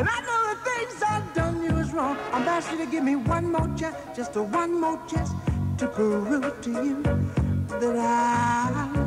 And I know the things I've done you is wrong. I'm asking you to give me one more chance, just a one more chance to prove to you that I'm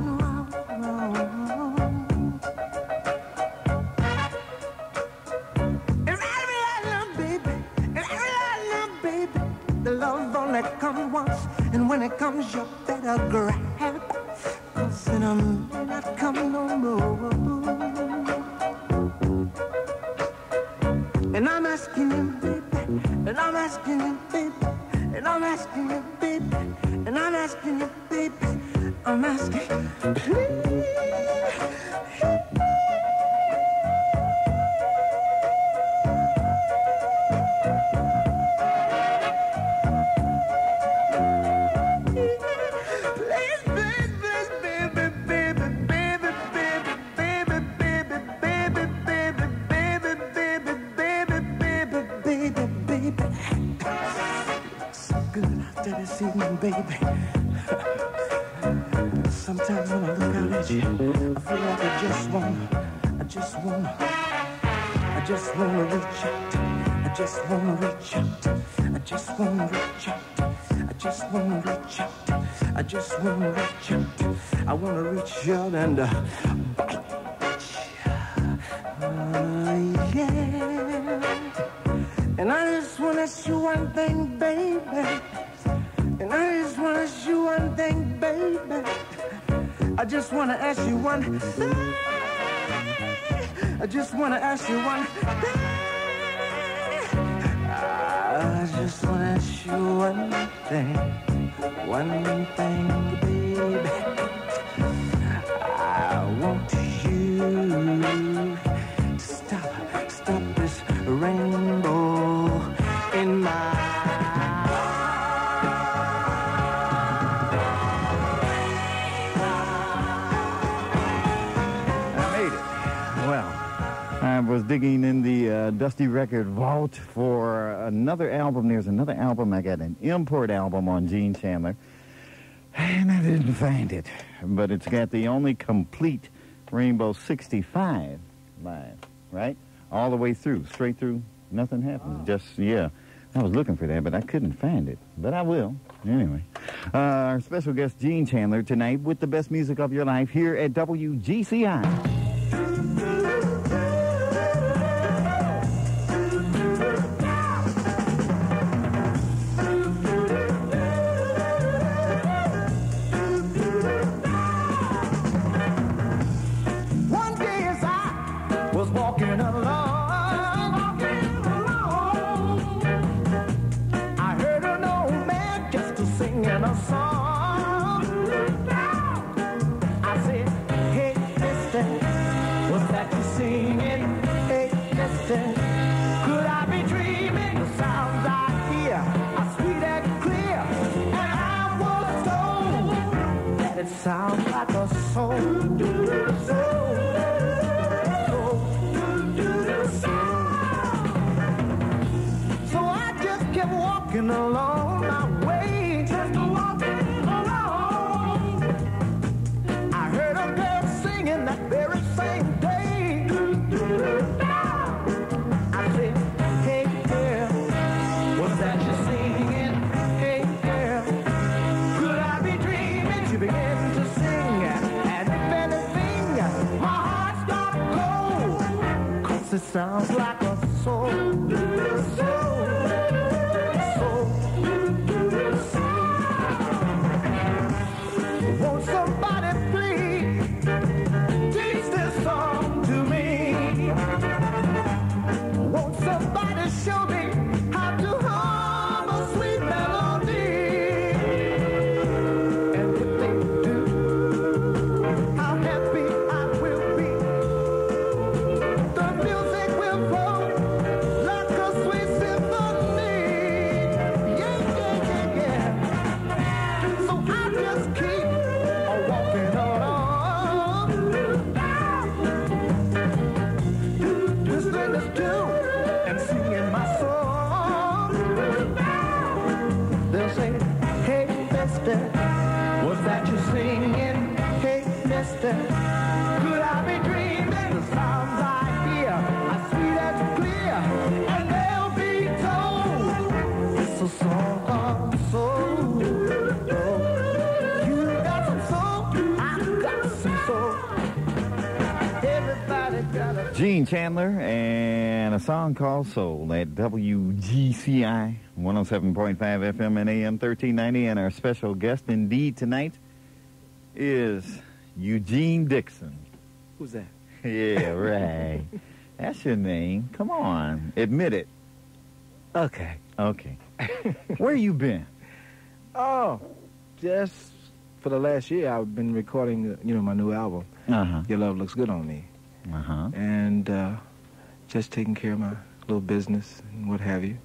yeah. And I just wanna ask you one thing, baby. And I just wanna ask you one thing, baby. I just wanna ask you one thing. I just wanna ask you one thing. I just wanna ask you one thing, one thing, baby. Record vault for another album. There's another album. I got an import album on Gene Chandler, and I didn't find it. But it's got the only complete Rainbow 65 live, right? All the way through, straight through. Nothing happens. Just, yeah. I was looking for that, but I couldn't find it. But I will. Anyway, uh, our special guest, Gene Chandler, tonight with the best music of your life here at WGCI. Soul. Sounds like Gene Chandler and a song called Soul at WGCI 107.5 FM and AM 1390. And our special guest indeed tonight is Eugene Dixon. Who's that? Yeah, right. That's your name. Come on. Admit it. Okay. Okay. Where you been? Oh, just for the last year, I've been recording, you know, my new album, Uh-huh. Your Love Looks Good on Me, Uh-huh. and uh, just taking care of my little business and what have you,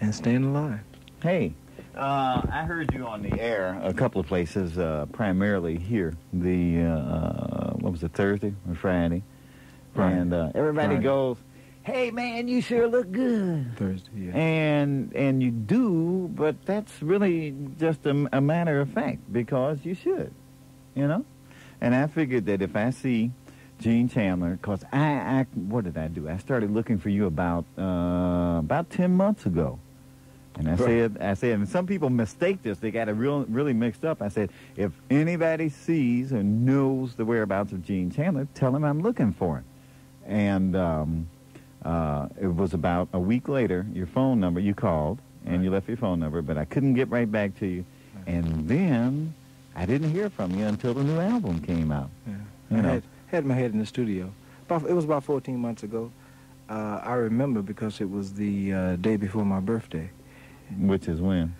and staying alive. Hey, uh, I heard you on the air a couple of places, uh, primarily here. The uh, what was it, Thursday or Friday? Right. And uh, everybody Friday. goes, "Hey, man, you sure look good." Thursday, yeah. And and you do, but that's really just a, a matter of fact because you should, you know. And I figured that if I see Gene Chandler, because I, I, what did I do? I started looking for you about uh, about ten months ago. And I said, I said, and some people mistake this. They got it real, really mixed up. I said, if anybody sees or knows the whereabouts of Gene Chandler, tell him I'm looking for him. And um, uh, it was about a week later, your phone number, you called, and Right. you left your phone number, but I couldn't get right back to you. And then I didn't hear from you until the new album came out. yeah. you I know. Had my head in the studio. About, it was about 14 months ago. Uh, I remember because it was the uh, day before my birthday, Which is when?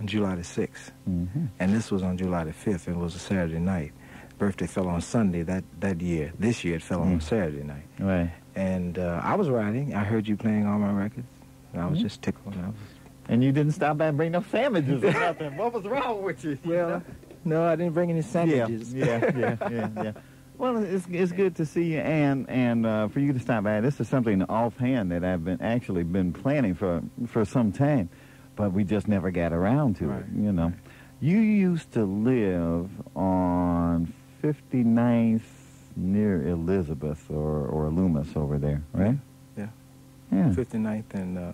on July the 6th. Mm-hmm. And this was on July the 5th. It was a Saturday night. Birthday fell on Sunday that, that year. This year it fell on Mm. a Saturday night. Right. And uh, I was writing. I heard you playing all my records. And I was Mhm. just tickled. I was, And you didn't stop by and bring no sandwiches or nothing. What was wrong with you? well, no, I didn't bring any sandwiches. Yeah, yeah, yeah, yeah. Well, it's it's good to see you, and and uh, for you to stop by. This is something offhand that I've been actually been planning for for some time, but we just never got around to Right, it. You know, right. you used to live on 59th near Elizabeth or or Loomis over there, right? Yeah. Yeah. 59th and uh,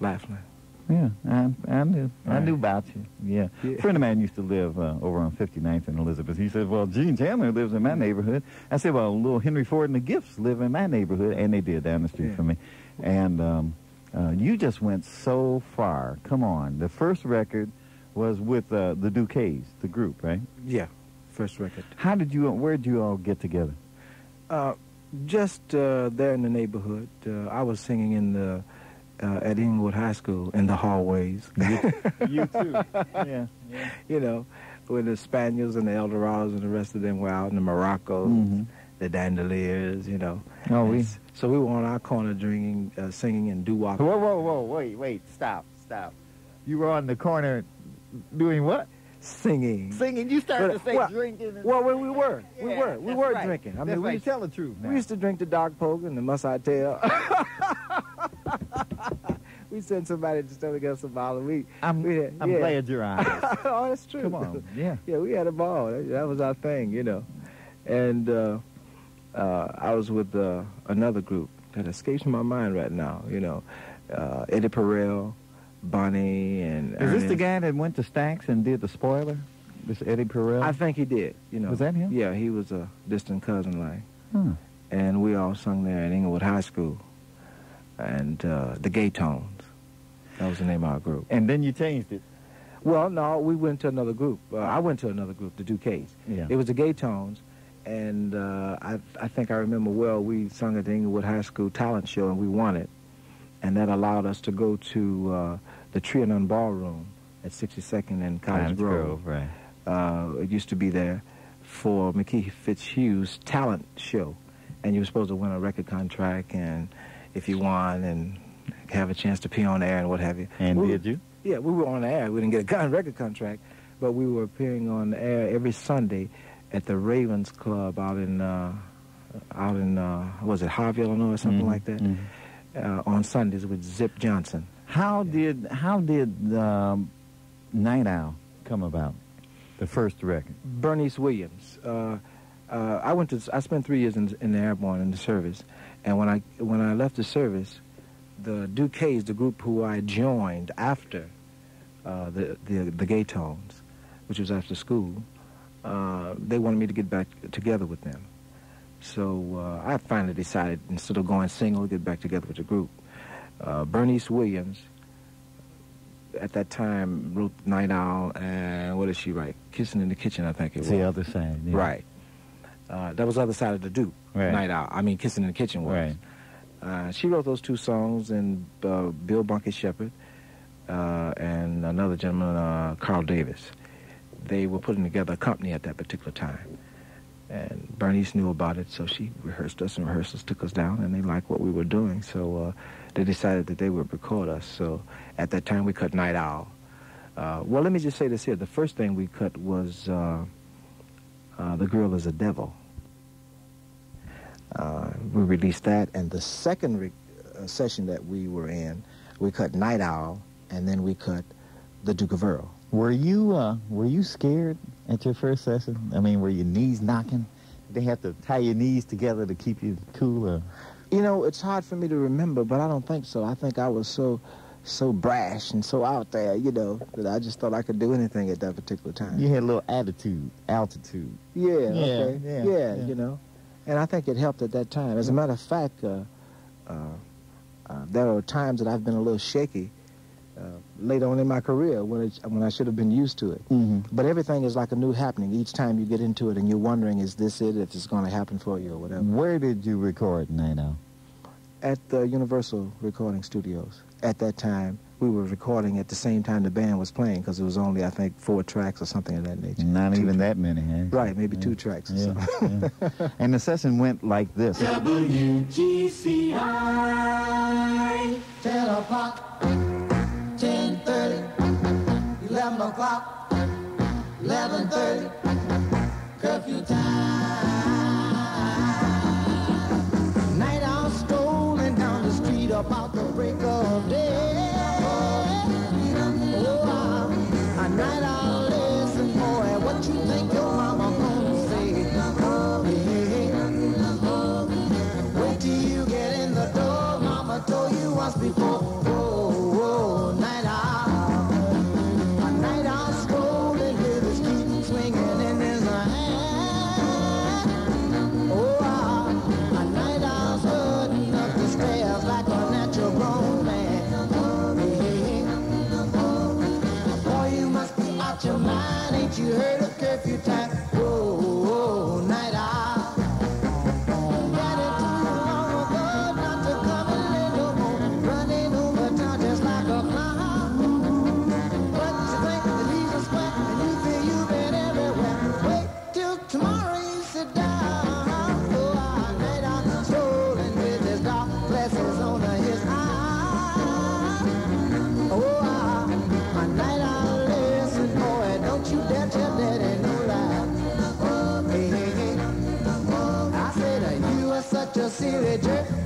Laughlin. Yeah, I, I knew. I Right. knew about you. Yeah. Yeah. A friend of mine used to live uh, over on 59th and Elizabeth. He said, well, Gene Chandler lives in my neighborhood. I said, well, little Henry Ford and the Gifts live in my neighborhood. And they did down the street Yeah. from me. And um, uh, you just went so far. Come on. The first record was with uh, the Dukays, the group, right? Yeah, first record. How did you, where did you all get together? Uh, just uh, there in the neighborhood. Uh, I was singing in the uh, at Englewood High School in the hallways. you too. Yeah. yeah. you know, with the Spaniels and the Eldorados and the rest of them were out, in the Moroccos, Mhm. the Dandeliers, you know. Oh, we. So we were on our corner drinking, uh, singing in doo-wop. Whoa, whoa, whoa, wait, wait, stop, stop. You were on the corner doing what? singing. Singing, you started But- to say well- drinking. And, Well, when we were, we Yeah, were, we were right. drinking. I That's mean, we right. used, tell the truth. Now. we used to drink the dog poke and the muscatel. we sent somebody to get us a bottle of weed. I'm, we had- I'm yeah. glad you're honest. oh, that's true. Come on, yeah. Yeah, we had a ball. That, that was our thing, you know. And uh, uh, I was with uh, another group that escapes my mind right now, you know. Uh, Eddie Perel, Bonnie, and Is this the guy that went to Stax and did the spoiler? This Eddie Perel? I think he did, you know. Was that him? Yeah, he was a distant cousin, like. Huh. And we all sung there at Englewood High School. And uh, the Gay Tones. That was the name of our group. And then you changed it. Well, no, we went to another group. Uh, I went to another group, the Dukays. Yeah. It was the Gay Tones, and uh, I, I think I remember well. We sung at the Englewood High School talent show, and we won it, and that allowed us to go to uh, the Trianon Ballroom at 62nd and Cottage Pines Grove. right. Uh, it used to be there for McKie Fitzhugh's talent show, and you were supposed to win a record contract, and if you won, and have a chance to pee on air and what have you. And We- did you? yeah, we were on the air. We didn't get a con- record contract, but we were appearing on the air every Sunday at the Ravens Club out in uh, out in uh, was it Harvey, Illinois, or something Mhm, like that, mhm. uh, on Sundays with Zip Johnson. How did how did um, Night Owl come about? The first record. Bernice Williams. Uh, uh, I went to. I spent three years in, in the airborne in the service, and when I when I left the service, the Dukays, the group who I joined after uh, the, the the Gay Tones, which was after school, uh, they wanted me to get back together with them. So uh, I finally decided instead of going single, get back together with the group. Uh, Bernice Williams, at that time, wrote Night Owl, and what did she write? Kissing in the Kitchen, I think it It's was. the other side. yeah. Right. Uh, that was the other side of the Duke. Right. Night Owl. I mean, Kissing in the Kitchen was. Right. Uh, she wrote those two songs, and uh, Bill Bunky Shepherd uh, and another gentleman, uh, Carl Davis. They were putting together a company at that particular time. And Bernice knew about it, so she rehearsed us, and rehearsals took us down, and they liked what we were doing. So uh, they decided that they would record us. So at that time, we cut Night Owl. Well, let me just say this here. The first thing we cut was The Girl is a Devil. Uh, we released that, and the second re- uh, session that we were in, we cut Night Owl, and then we cut The Duke of Earl. Were you uh, were you scared at your first session? I mean, were your knees knocking? Did they have to tie your knees together to keep you cool? Or? You know, it's hard for me to remember, but I don't think so. I think I was so, so brash and so out there, you know, that I just thought I could do anything at that particular time. You had a little attitude, altitude. Yeah, Yeah, okay. yeah, Yeah, yeah. you know. And I think it helped at that time. As a matter of fact, uh, uh, uh, there are times that I've been a little shaky uh, later on in my career when, it, when I should have been used to it. Mm-hmm. But everything is like a new happening each time you get into it and you're wondering, is this it, if it's going to happen for you or whatever. Where did you record Owl? At the Universal Recording Studios. At that time, we were recording at the same time the band was playing because it was only, I think, four tracks or something of that nature. Not Two even tra- that many, huh? Right, maybe Yeah. two tracks or Yeah, something. yeah. And the session went like this. WGCI. 10 o'clock, 10.30, 11 o'clock, 11.30, curfew time. Night out strolling down the street about privilegié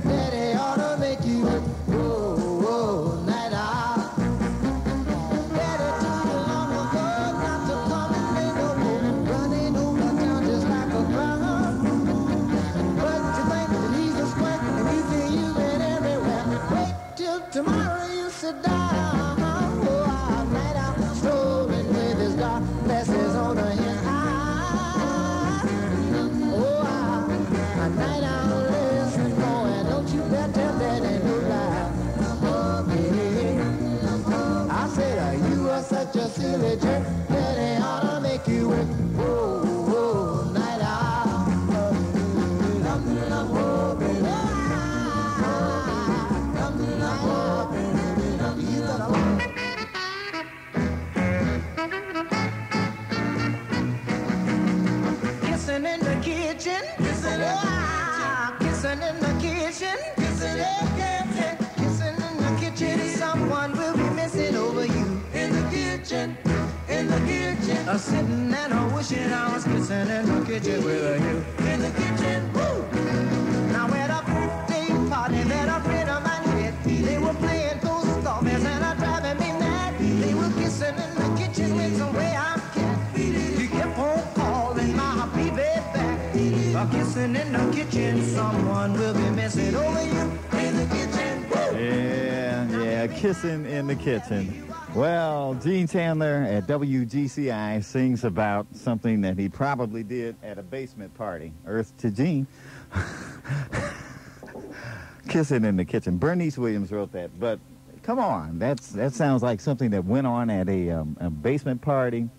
kitchen. Well, Gene Chandler at WGCI sings about something that he probably did at a basement party. Earth to Gene. Kissing in the kitchen. Bernice Williams wrote that, but come on, that's that sounds like something that went on at a, um, a basement party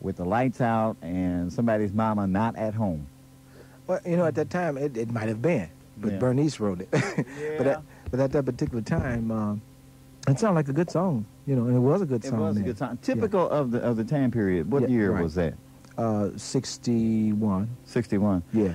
with the lights out and somebody's mama not at home. Well, you know, at that time it, it might have been, but yeah. Bernice wrote it. yeah. but, at, but at that particular time, um, it sounded like a good song, you know, and it was a good song. It was a good song. Typical yeah. of the of the time period. What yeah, year right. was that? Uh, 61. 61. Yeah.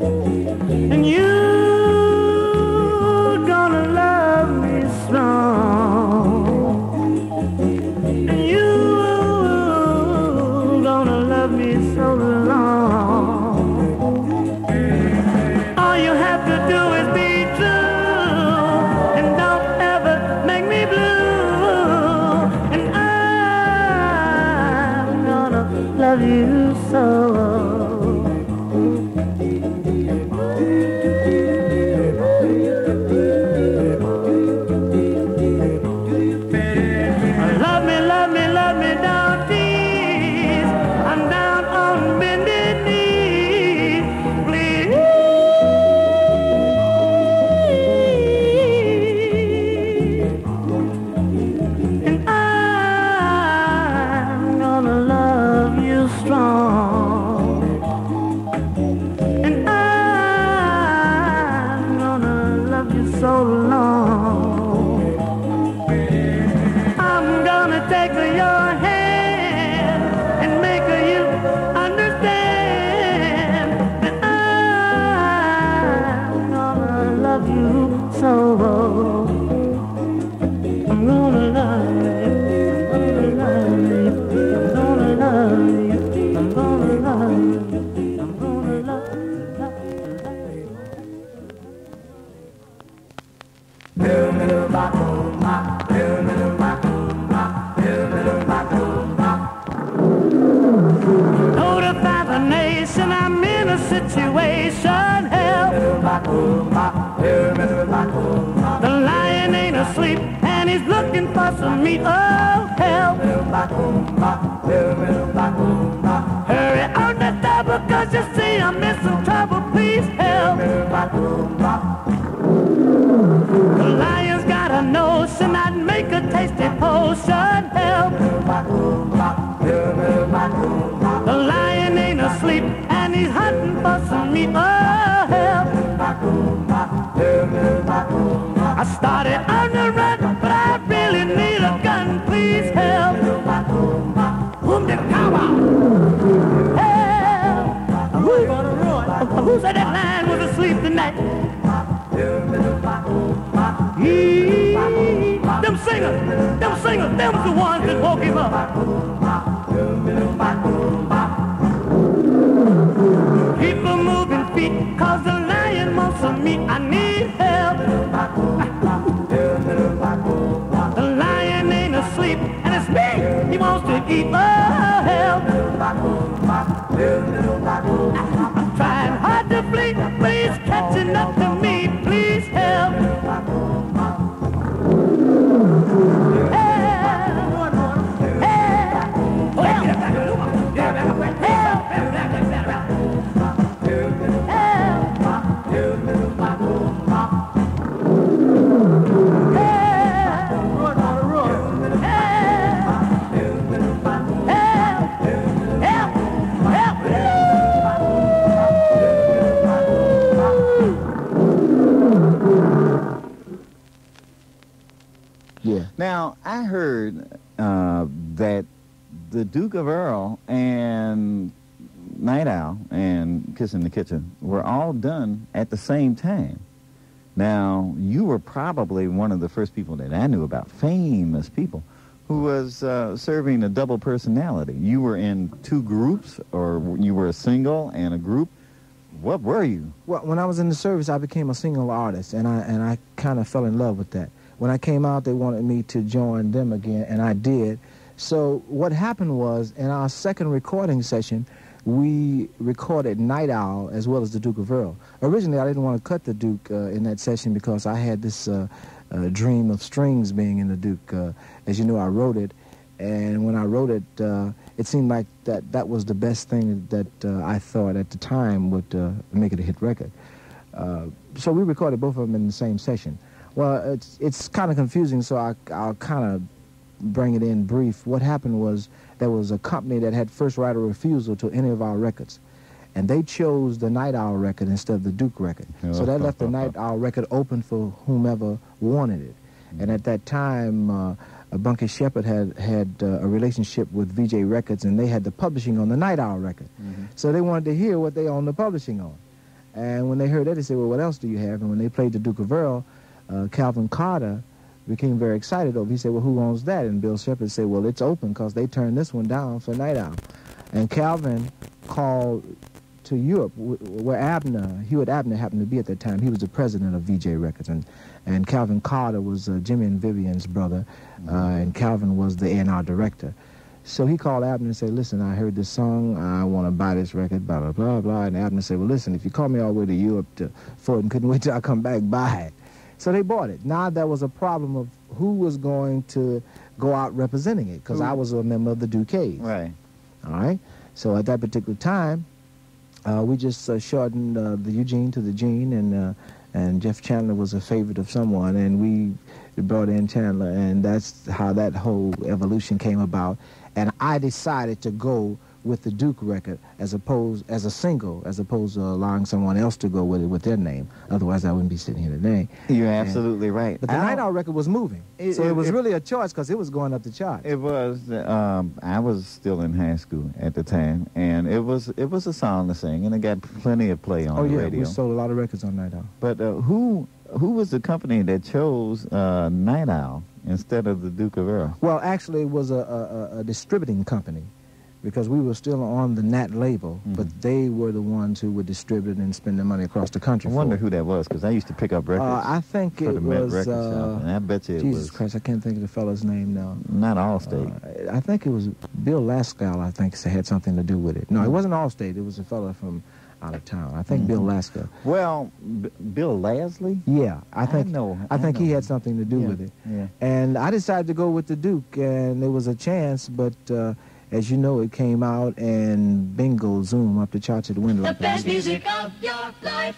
And you feet, Duke of Earl and Night Owl and Kiss in the Kitchen were all done at the same time. Now, you were probably one of the first people that I knew about, famous people, who was uh, serving a double personality. You were in two groups, or you were a single and a group. What were you? Well, when I was in the service, I became a single artist, and I and I kind of fell in love with that. When I came out, they wanted me to join them again, and I did. So what happened was, in our second recording session, we recorded Night Owl as well as the Duke of Earl. Originally, I didn't want to cut the Duke uh, in that session because I had this uh, uh, dream of strings being in the Duke. Uh, as you know, I wrote it, and when I wrote it, uh, it seemed like that that was the best thing that uh, I thought at the time would make it a hit record. So we recorded both of them in the same session. Well, it's it's kind of confusing, so I, I'll kind of bring it in brief. What happened was there was a company that had first right of refusal to any of our records. And they chose the Night Owl record instead of the Duke record. So that left the Night Owl record open for whomever wanted it. And at that time, uh, uh, Bunky Shepard had had uh, a relationship with Vee-Jay Records, and they had the publishing on the Night Owl record. So they wanted to hear what they owned the publishing on. And when they heard that, they said, well, what else do you have? And when they played the Duke of Earl, uh, Calvin Carter became very excited over. He said, well, who owns that? And Bill Shepard said, well, it's open because they turned this one down for Night Owl. And Calvin called to Europe, where Abner, Ewart Abner happened to be at that time. He was the president of Vee-Jay Records, and, and Calvin Carter was uh, Jimmy and Vivian's brother, uh, and Calvin was the A&R director. So he called Abner and said, listen, I heard this song, I want to buy this record, blah, blah, blah, blah. And Abner said, well, listen, if you call me all the way to Europe to, for it and couldn't wait till I come back, buy it. So they bought it. Now there was a problem of who was going to go out representing it, because I was a member of the Dukays. Right. All right. So at that particular time, uh, we just uh, shortened uh, the Eugene to the Gene, and uh, and Jeff Chandler was a favorite of someone, and we brought in Chandler, and that's how that whole evolution came about. And I decided to go with the Duke record as opposed as a single, as opposed to allowing someone else to go with it with their name. Otherwise, I wouldn't be sitting here today. You're absolutely right. But the Night Owl record was moving, It- so it, it- was it- really a choice because it was going up the chart. It was. Um, I was still in high school at the time, and it was it was a song to sing, and it got plenty of play on oh the yeah, radio. we sold a lot of records on Night Owl. But uh, who who was the company that chose uh, Night Owl instead of the Duke of Earl? Well, actually, it was a, a- a distributing company because we were still on the Nat label, Mhm. but they were the ones who would distribute and spend the money across the country. I wonder who that was because I used to pick up records Uh, I think for it the Met was. record uh, and I bet you it Jesus was Christ, I can't think of the fellow's name now. not Allstate. Uh, I think it was Bill Laskell. I think had something to do with it. No, it wasn't Allstate. It was a fellow from out of town. I think Bill Mhm. Laskell. well, B- Bill Lasley. Yeah, I think. I know. I think he had something to do Yeah, with it. Yeah. And I decided to go with the Duke, and there was a chance, but uh, as you know, it came out and bingo, zoom, up the charts it went The like best that. music of your life.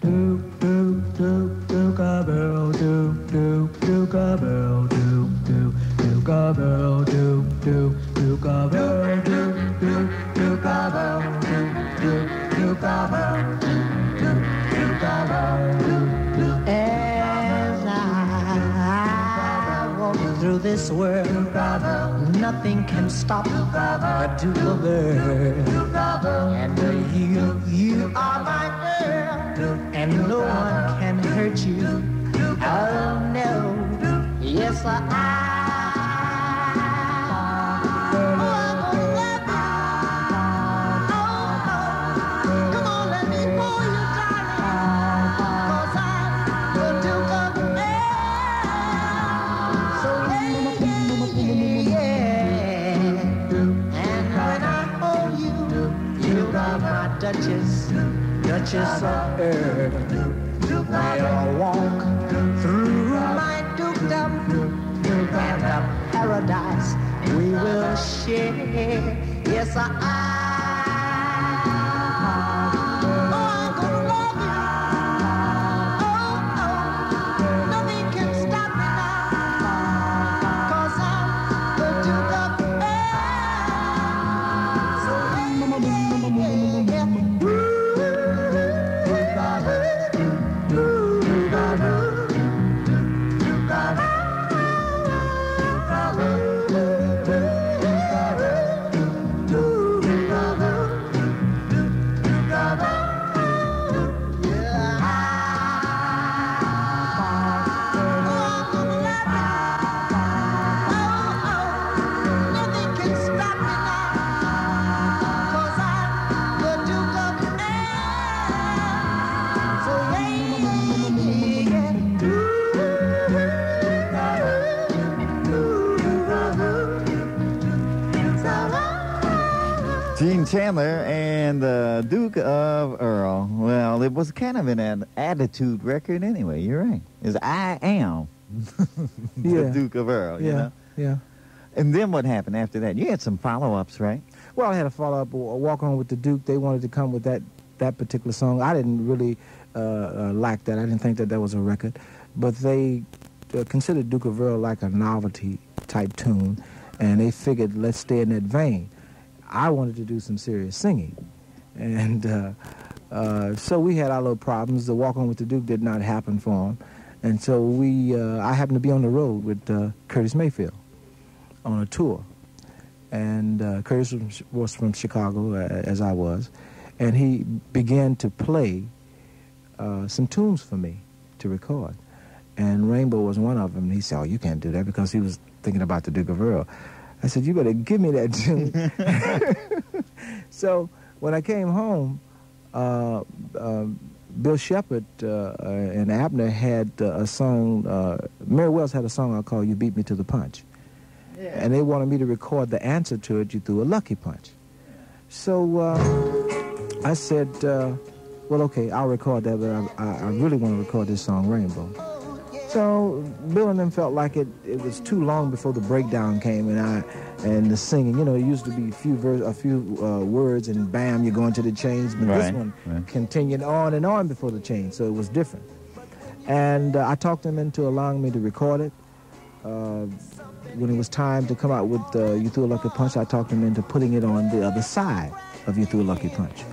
Duke of Earl, Duke, Duke, Duke of Earl, Duke, Duke, Duke of Earl, Duke, Duke, Duke of Earl, Duke, Duke, Duke of through this world, nothing can stop a of Earl. And you, you are my girl, and no one can hurt you. Oh no, yes I. Duchess of Earl. We'll walk through my dukedom and the paradise we will share. Yes, I. attitude record anyway. You're right. Is I am the Yeah. Duke of Earl. You Yeah, know? yeah. And then what happened after that? You had some follow-ups, right? Well, I had a follow up, Walk On with the Duke. They wanted to come with that that particular song. I didn't really uh, uh, like that. I didn't think that that was a record, but they uh, considered Duke of Earl like a novelty type tune, and they figured let's stay in that vein. I wanted to do some serious singing, and uh, so we had our little problems. The Walk On with the Duke did not happen for him, and so we uh, I happened to be on the road with uh, Curtis Mayfield on a tour and uh, Curtis was- was from Chicago, uh, as I was, and he began to play uh, some tunes for me to record. And Rainbow was one of them. And he said, "Oh, you can't do that," because he was thinking about the Duke of Earl. I said, "You better give me that tune." so when I came home, Bill Sheppard uh, uh, and Abner had uh, a song. Uh, Mary Wells had a song I called "You Beat Me to the Punch." and they wanted me to record the answer to it. You threw a lucky punch. So uh, I said, uh, "Well, okay, I'll record that, but I, I, I really want to record this song, Rainbow." So Bill and them felt like it, it was too long before the breakdown came, and I and the singing. You know, it used to be a few vers- a few uh, words, and bam, you're going to the change. But this one right. continued on and on before the change, so it was different. And uh, I talked them into allowing me to record it. Uh, when it was time to come out with uh, You Threw a Lucky Punch, I talked them into putting it on the other side of You Threw a Lucky Punch.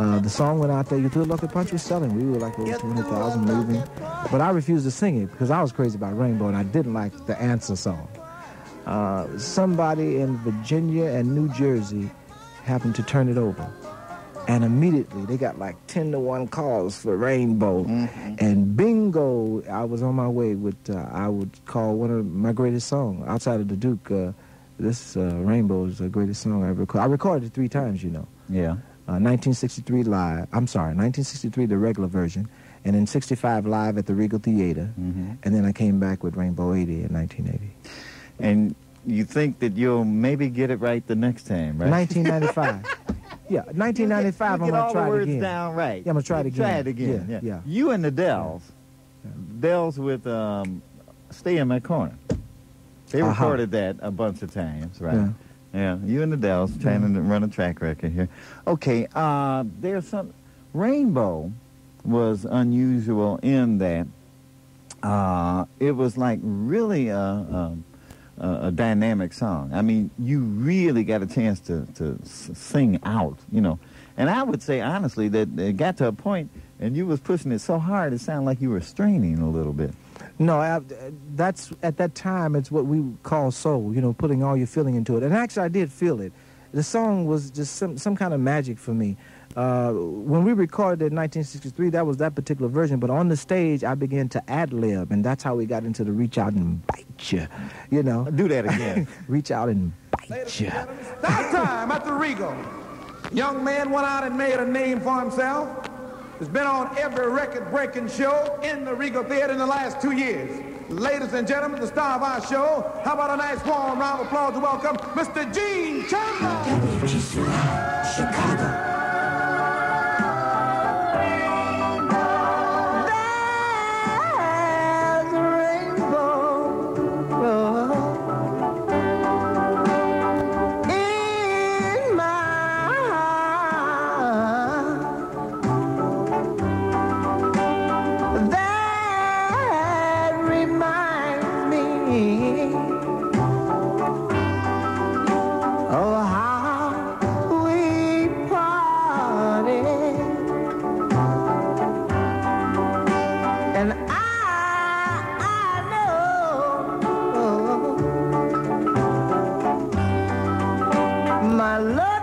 Uh, the song went out there, You Threw a Lucky Punch was selling. We were like over 200,000 moving. But I refused to sing it because I was crazy about Rainbow and I didn't like the answer song. Uh, somebody in Virginia and New Jersey happened to turn it over. And immediately they got like 10 to 1 calls for Rainbow. And bingo, I was on my way with, uh, I would call one of my greatest songs outside of the Duke. Uh, this uh, Rainbow is the greatest song I ever recorded. I recorded it three times, you know. Yeah. Uh, 1963 live, I'm sorry, 1963 the regular version, and then 65 live at the Regal Theater. Mhm. And then I came back with Rainbow 80 in 1980. And you think that you'll maybe get it right the next time, right? 1995. yeah, 1995 You I'm get going all to try the it words again. down right. Yeah, I'm gonna try it You Try again. it again. Yeah, yeah. You and the Dells. Dells with um, "Stay in My Corner." They Uh-huh. recorded that a bunch of times, right? Yeah. Yeah. You and the Dells trying to run a track record here. Okay. Uh, there's some Rainbow was unusual in that uh, it was like really a, a, a a dynamic song. I mean, you really got a chance to, to sing out, you know. And I would say honestly that it got to a point, and you was pushing it so hard, it sounded like you were straining a little bit. No, I, that's at that time. It's what we call soul. You know, putting all your feeling into it. And actually, I did feel it. The song was just some some kind of magic for me. Uh, when we recorded it in 1963, that was that particular version. But on the stage, I began to ad lib, and that's how we got into the reach out and bite you. You know, Do that again. reach out and bite you. That time at the Regal, young man went out and made a name for himself. Has been on every record-breaking show in the Regal Theater in the last two years. Ladies and gentlemen, the star of our show, how about a nice warm round of applause to welcome Mr. Gene Chandler. I love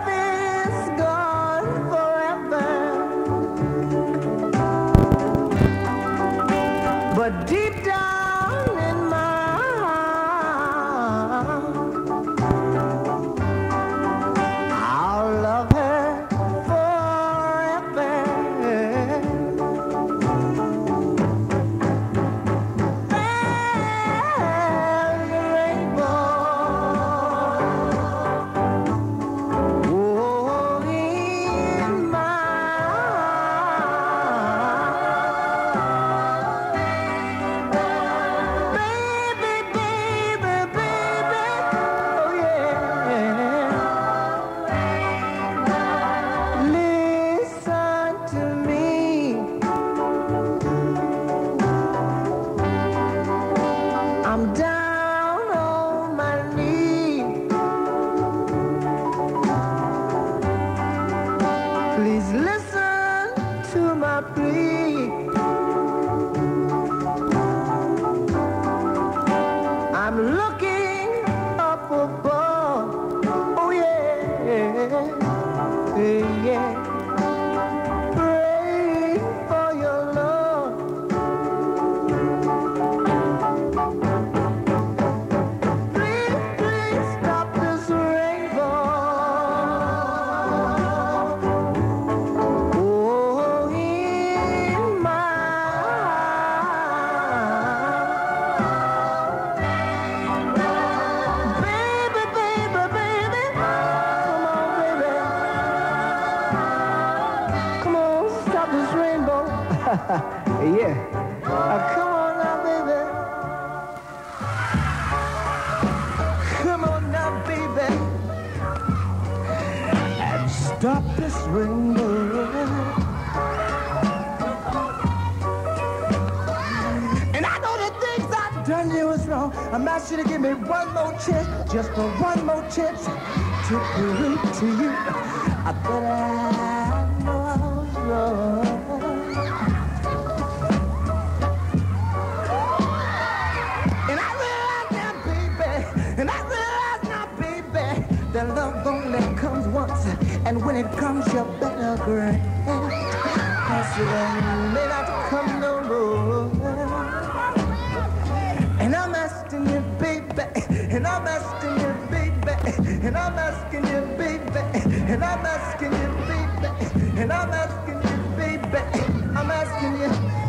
and I'm asking you, baby, and I'm asking you, baby, and I'm asking you, baby, and I'm asking you, baby, I'm asking you.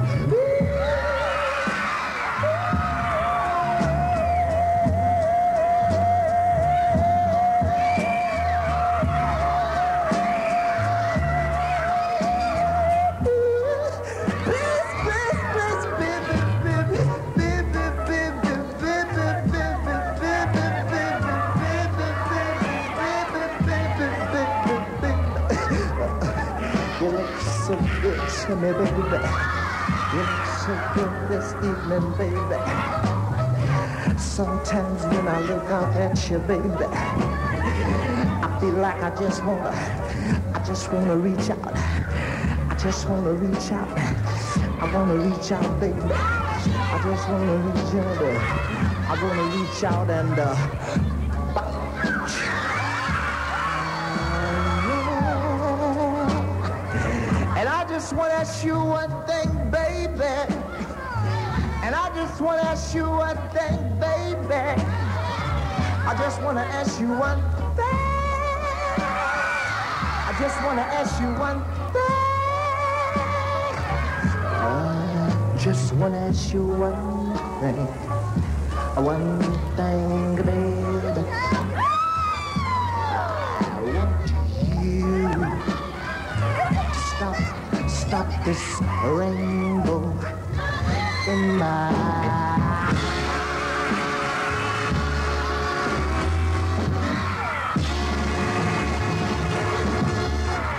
To me, baby. You look so good this evening, baby. Sometimes when I look up at you, baby, I feel like I just wanna, I just wanna reach out. I just wanna reach out. I wanna reach out, baby. I just wanna reach out. I wanna reach out and uh, just want to ask you one thing, baby. And I just want to ask you one thing, baby. I just want to ask you one thing. I just want to ask you one thing. I just want to ask you one thing. One thing, baby. This rainbow in my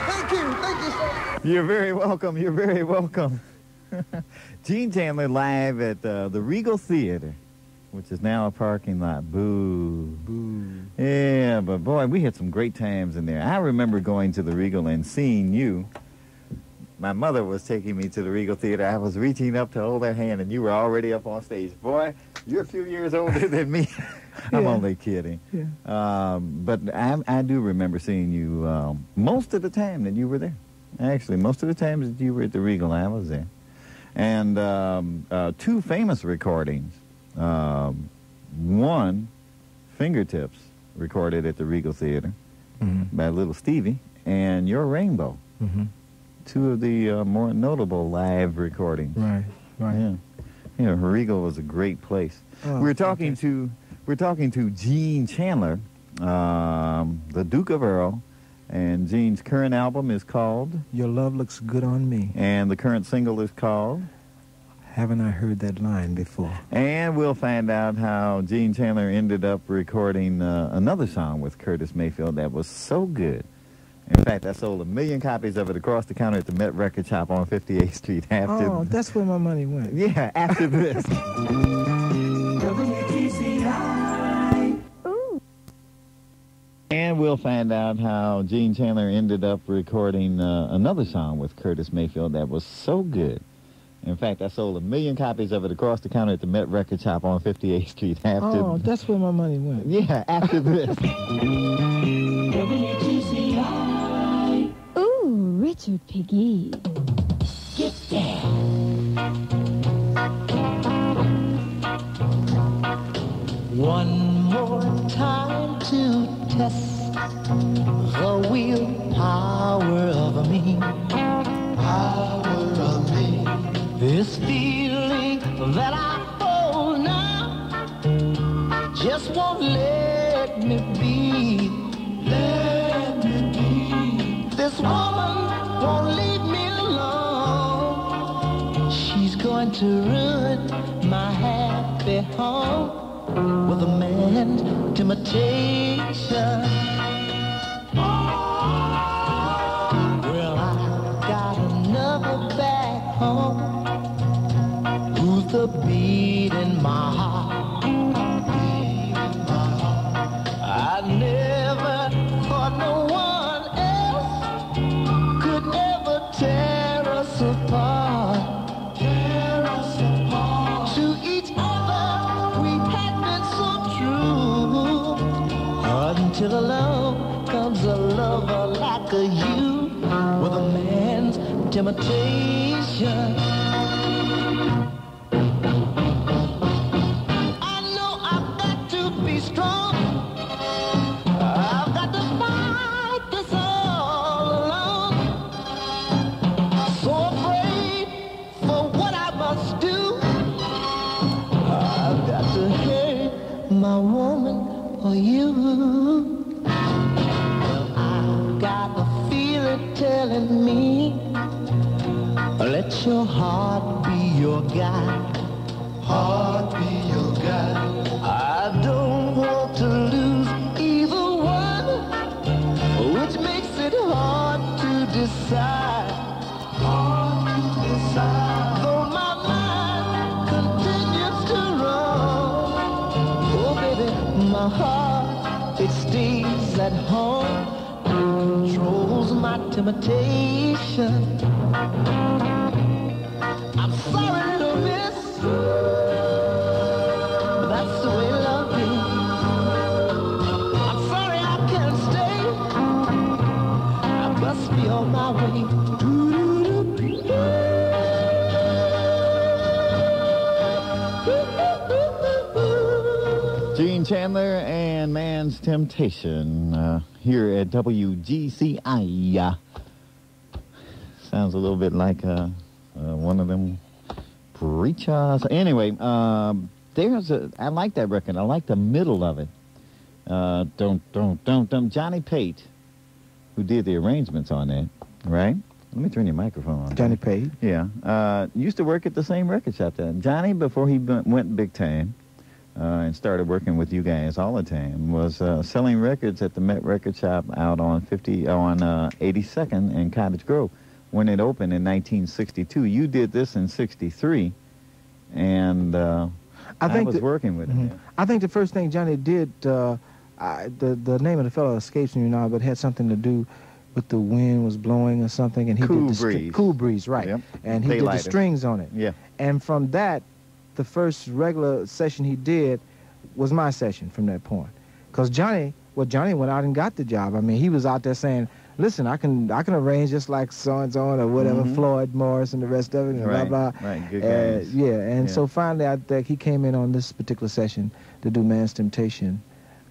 Thank you, thank you. You're very welcome. You're very welcome. Gene Chandler live at uh, the Regal Theater, which is now a parking lot. Boo. Boo. Yeah, but boy, we had some great times in there. I remember going to the Regal and seeing you. My mother was taking me to the Regal Theater. I was reaching up to hold her hand, and you were already up on stage. Boy, you're a few years older than me. I'm Yeah. only kidding. Yeah. Um, but I, I do remember seeing you um, most of the time that you were there. Actually, most of the times that you were at the Regal, I was there. And um, uh, two famous recordings. Um, one, Fingertips, recorded at the Regal Theater Mm-hmm. by Little Stevie, and Your Rainbow, Mm-hmm. Two of the uh, more notable live recordings. Right. Right. Yeah. You know, Regal was a great place. Oh, we were talking to we're talking to Gene Chandler, um, the Duke of Earl, and Gene's current album is called, Your love looks good on me. and the current single is called, Haven't I heard that line before? and we'll find out how Gene Chandler ended up recording uh, another song with Curtis Mayfield that was so good. In fact, I sold a million copies of it across the counter at the Met Record Shop on 58th Street after. Oh, that's where my money went. yeah, after this. And we'll find out how Gene Chandler ended up recording uh, another song with Curtis Mayfield that was so good. In fact, I sold a million copies of it across the counter at the Met Record Shop on 58th Street after. Oh, that's where my money went. yeah, after this. Richard Pegue. Get down. One more time to test the willpower of me. Power of me. This feeling that I hold now just won't let me be. Let me be. This woman won't leave me alone. She's going to ruin my happy home with a man's temptation. The your heart be your guide. Heart be your guide. I don't want to lose either one, which makes it hard to decide. Hard to decide. Though my mind continues to run, oh baby, my heart it stays at home, controls my temptation. Man's Temptation uh, here at WGCI. Uh, sounds a little bit like uh, uh, one of them preachers. Anyway, um, there's a. I like that record. I like the middle of it. Uh, don't don't don't don't. Johnny Pate, who did the arrangements on that, right? Let me turn your microphone on. Johnny Pate. Yeah. Uh, used to work at the same record shop then. Johnny, before he went big time uh, and started working with you guys all the time, was uh, selling records at the Met Record Shop out on 50 on uh, 82nd and Cottage Grove when it opened in 1962. You did this in 63, and uh, I think was that- working with Mhm. him. I think the first thing Johnny did, uh, I, the the name of the fellow escapes me now, but had something to do with the wind was blowing or something, and he Cool did the breeze. cool breeze, right? Yep. And he did the strings on it. Yeah. And from that, the first regular session he did was my session from that point. Because Johnny, well, Johnny went out and got the job. I mean, he was out there saying, "Listen, I can I can arrange just like so and so or whatever, Mhm. Floyd Morris and the rest of it, and Right, blah blah." right, good Uh, guys. yeah, and Yeah. so finally, I think he came in on this particular session to do Man's Temptation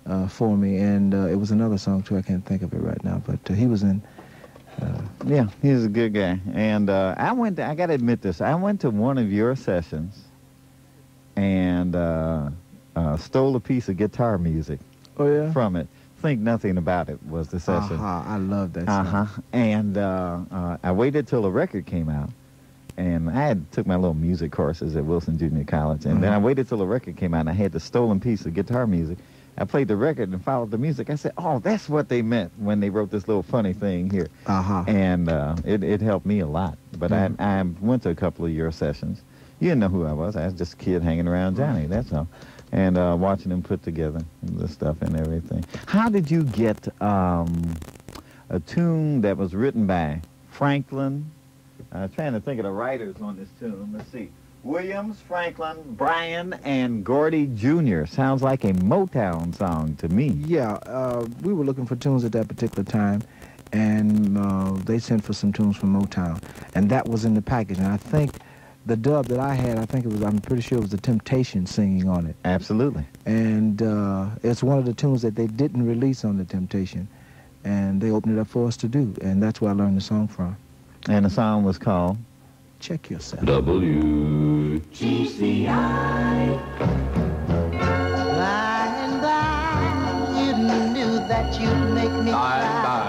uh, for me, and uh, it was another song too. I can't think of it right now, but uh, he was in. Yeah, he's a good guy. And uh, I went. To, I got to admit this. I went to one of your sessions, and uh, uh, stole a piece of guitar music Oh yeah. from it. Think nothing about it was the session. Uh-huh, I love that Uh-huh. And uh, uh, I waited till the record came out, and I had took my little music courses at Wilson Junior College, and then I waited till the record came out, and I had the stolen piece of guitar music. I played the record and followed the music. I said, "Oh, that's what they meant when they wrote this little funny thing here." Uh-huh. And uh, it it helped me a lot. But Mhm. I I went to a couple of your sessions. You didn't know who I was. I was just a kid hanging around Johnny. That's all. And uh, watching him put together the stuff and everything. How did you get um, a tune that was written by Franklin? I'm trying to think of the writers on this tune. Let's see. Williams, Franklin, Bryan, and Gordy Jr. Sounds like a Motown song to me. Yeah, uh, we were looking for tunes at that particular time, and uh, they sent for some tunes from Motown, and that was in the package. And I think the dub that I had, I think it was, I'm pretty sure it was the Temptation singing on it, Absolutely. and uh, it's one of the tunes that they didn't release on the Temptation, and they opened it up for us to do, and that's where I learned the song from. And the song was called Check yourself. By and by, you knew that you'd make me cry.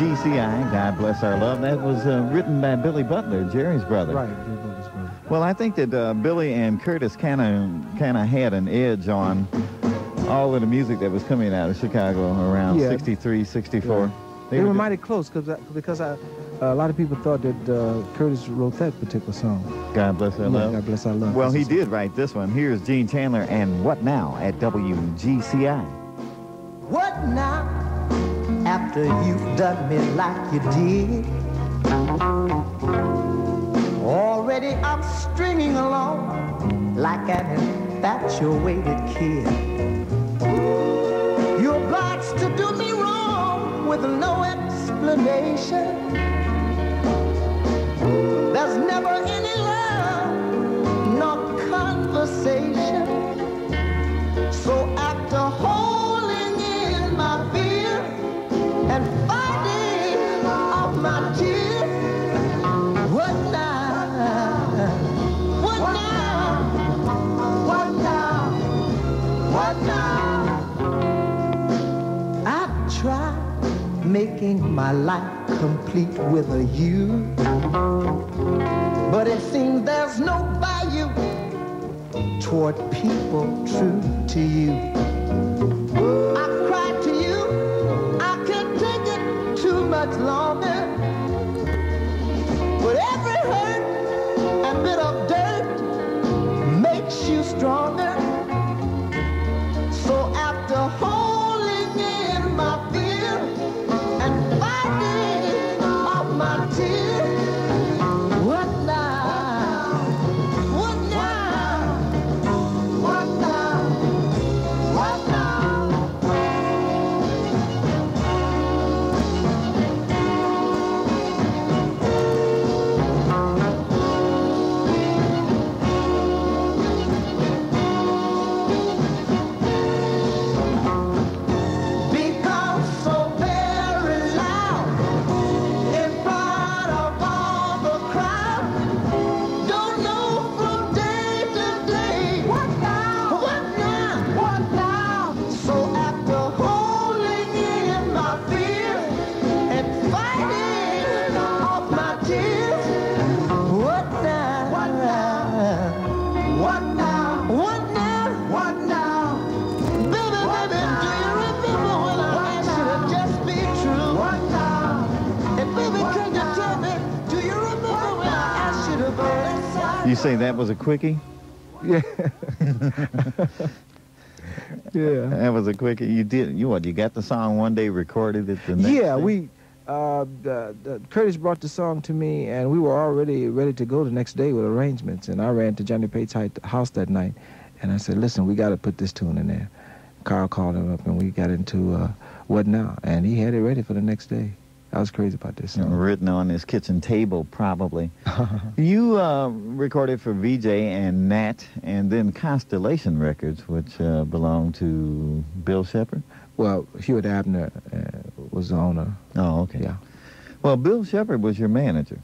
GCI, God bless our love. That was uh, written by Billy Butler, Jerry's brother. Right, Jerry's brother. Well, I think that uh, Billy and Curtis kind of kind of had an edge on all of the music that was coming out of Chicago around yeah. 63, 64. Yeah. They, they, were, were mighty close cause I, because I, uh, a lot of people thought that uh, Curtis wrote that particular song. God bless our love. God bless our love. Well, he did write this one. Here's Gene Chandler and What Now at WGCI. What Now? after you've done me like you did. Already I'm stringing along like an infatuated kid. You're obliged to do me wrong with no explanation. There's never any love, no conversation. Making my life complete with a you. But it seems there's no value toward people true to you. Say that was a quickie? Yeah. yeah. That was a quickie. You did. You what? You got the song one day, recorded it the next. Yeah, day? we uh, the, the, Curtis brought the song to me, and we were already ready to go the next day with arrangements. And I ran to Johnny Pate's house that night, and I said, "Listen, we got to put this tune in there." Carl called him up, and we got into uh, "What Now," and he had it ready for the next day. I was crazy about this song. written on his kitchen table, probably. you uh, recorded for Vee-Jay and Nat, and then Constellation Records, which uh, belonged to Bill Sheppard. Well, Ewart Abner uh, was the owner. Oh, okay. Yeah. Well, Bill Sheppard was your manager.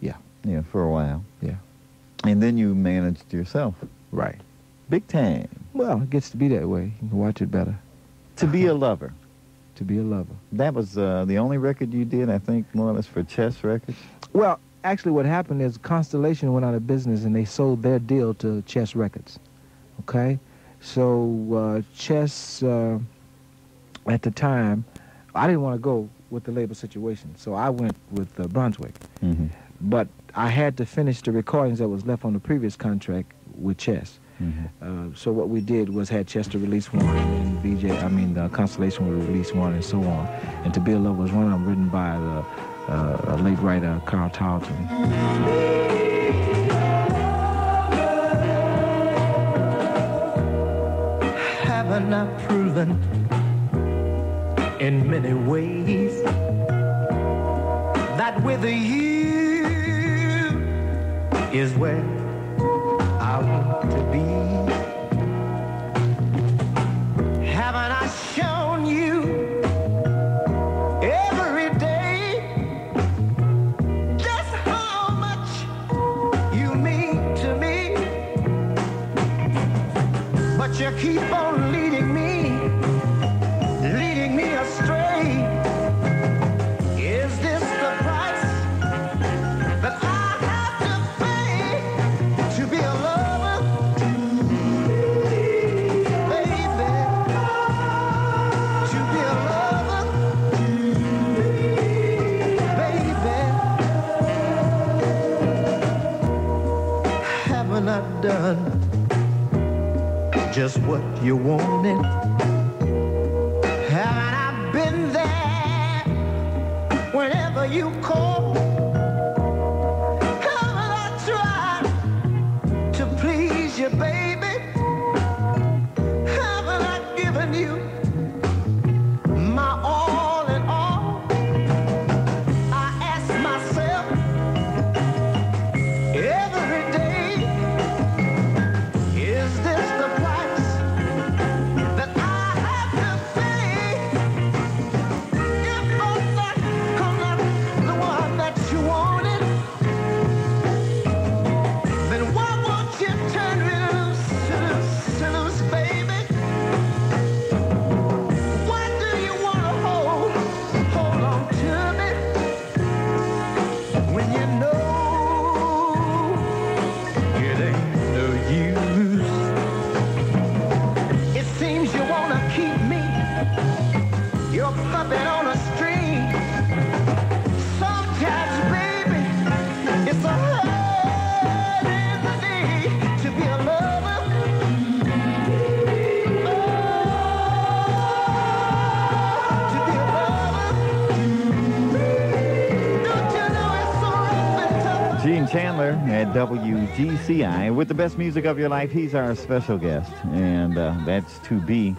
Yeah. Yeah, for a while. Yeah. And then you managed yourself. Right. Big time. Well, it gets to be that way. You can watch it better. To be a lover. To be a lover. That was uh, the only record you did, I think, more or less for Chess Records. Well, actually, what happened is Constellation went out of business and they sold their deal to Chess Records. Okay, so uh, Chess uh, at the time, I didn't want to go with the label situation, so I went with uh, Brunswick. Mm-hmm. But I had to finish the recordings that was left on the previous contract with Chess. Mm-hmm. Uh, so what we did was had Chester release one, and Vee-Jay, I mean the Constellation would release one, and so on. And To Be a Love was one of them written by the uh, late writer Carl Tarleton. Haven't I proven in many ways that with you is where To be? Haven't I shown you every day just how much you mean to me? But you keep on you want Haven't WGCI with the best music of your life. He's our special guest, and uh, that's to be